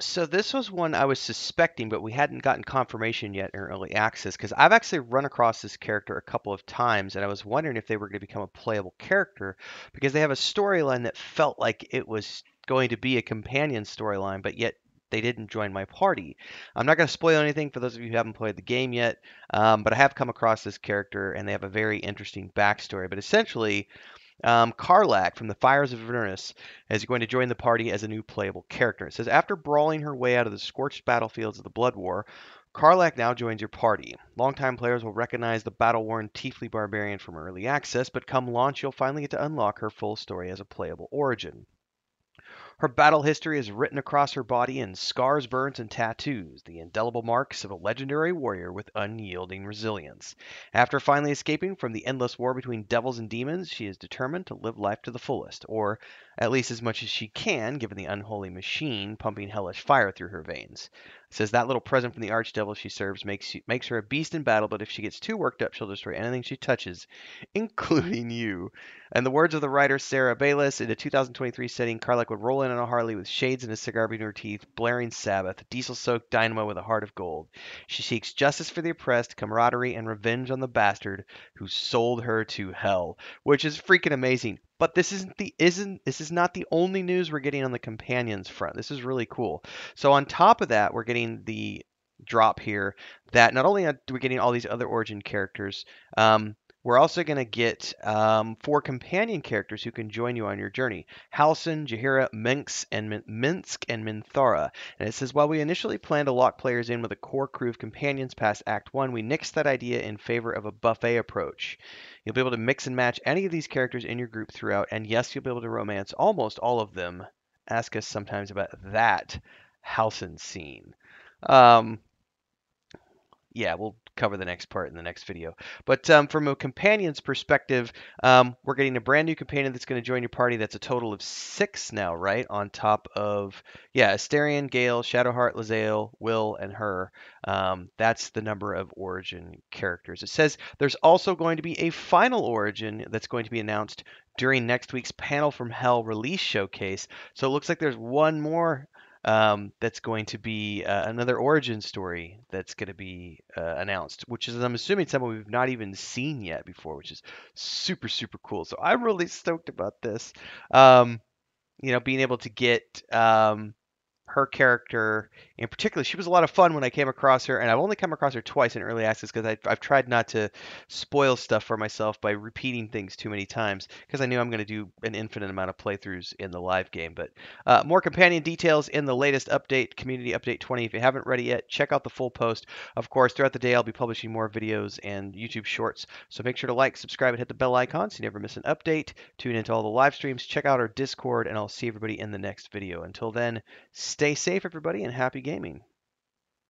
So this was one I was suspecting, but we hadn't gotten confirmation yet in early access because I've actually run across this character a couple of times, and I was wondering if they were going to become a playable character because they have a storyline that felt like it was going to be a companion storyline, but yet they didn't join my party. I'm not going to spoil anything for those of you who haven't played the game yet, um, but I have come across this character, and they have a very interesting backstory. But essentially, um, Karlach from the Fires of Avernus is going to join the party as a new playable character. It says after brawling her way out of the scorched battlefields of the Blood War, Karlach now joins your party. Longtime players will recognize the battle-worn Tiefling Barbarian from early access, but come launch, you'll finally get to unlock her full story as a playable origin. Her battle history is written across her body in scars, burns, and tattoos, the indelible marks of a legendary warrior with unyielding resilience. After finally escaping from the endless war between devils and demons, she is determined to live life to the fullest, or at least as much as she can, given the unholy machine pumping hellish fire through her veins. Says that little present from the archdevil she serves makes makes her a beast in battle, but if she gets too worked up, she'll destroy anything she touches, mm-hmm. including you. And the words of the writer Sarah Baylus, in a 2023 setting, Karlach would roll in on a Harley with shades and a cigar between her teeth, blaring Sabbath, diesel-soaked dynamo with a heart of gold. She seeks justice for the oppressed, camaraderie, and revenge on the bastard who sold her to hell, which is freaking amazing. But this isn't the isn't this is not the only news we're getting on the companions front. This is really cool. So on top of that, we're getting the drop here that not only are we getting all these other origin characters, um, we're also going to get um, four companion characters who can join you on your journey. Halsin, Jaheira, Minsc, and Min- Minsc, and Minthara. And it says, while we initially planned to lock players in with a core crew of companions past Act 1, we nixed that idea in favor of a buffet approach. You'll be able to mix and match any of these characters in your group throughout, and yes, you'll be able to romance almost all of them. Ask us sometimes about that Halsin scene. Um, yeah, we'll cover the next part in the next video. But um, from a companion's perspective, um, we're getting a brand new companion that's going to join your party. That's a total of six now, right? On top of, yeah, Astarion, Gale, Shadowheart, Lae'zel, Wyll, and her. Um, that's the number of origin characters. It says there's also going to be a final origin that's going to be announced during next week's Panel from Hell release showcase. So it looks like there's one more um, that's going to be uh, another origin story that's going to be uh, announced, which is, I'm assuming, someone we've not even seen yet before, which is super, super cool. So I'm really stoked about this. Um, you know, being able to get um, her character in particular, she was a lot of fun when I came across her, and I've only come across her twice in early access because I've tried not to spoil stuff for myself by repeating things too many times because I knew I'm going to do an infinite amount of playthroughs in the live game. But uh, more companion details in the latest update, Community Update 20. If you haven't read it yet, check out the full post. Of course, throughout the day, I'll be publishing more videos and YouTube shorts, so make sure to like, subscribe, and hit the bell icon so you never miss an update. Tune into all the live streams, check out our Discord, and I'll see everybody in the next video. Until then, stay safe, everybody, and happy gaming.